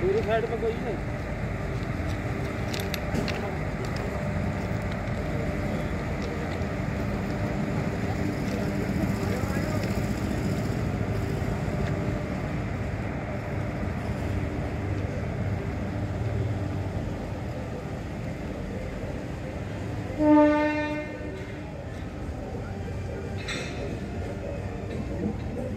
पूरी साइड में कोई है?